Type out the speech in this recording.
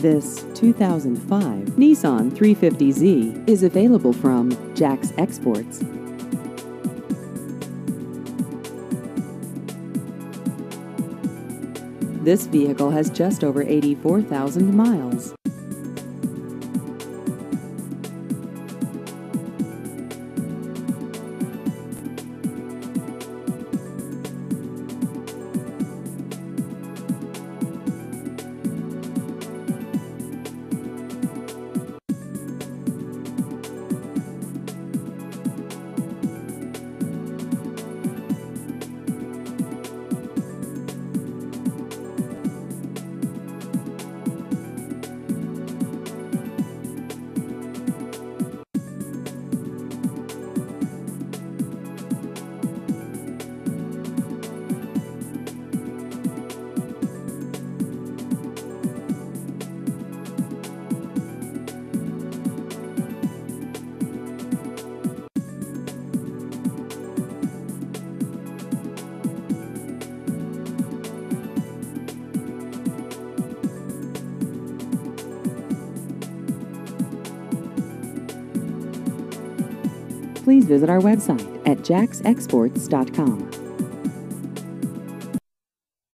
This 2005 Nissan 350Z is available from Jax Exports. This vehicle has just over 84,000 miles. Please visit our website at jaxexports.com.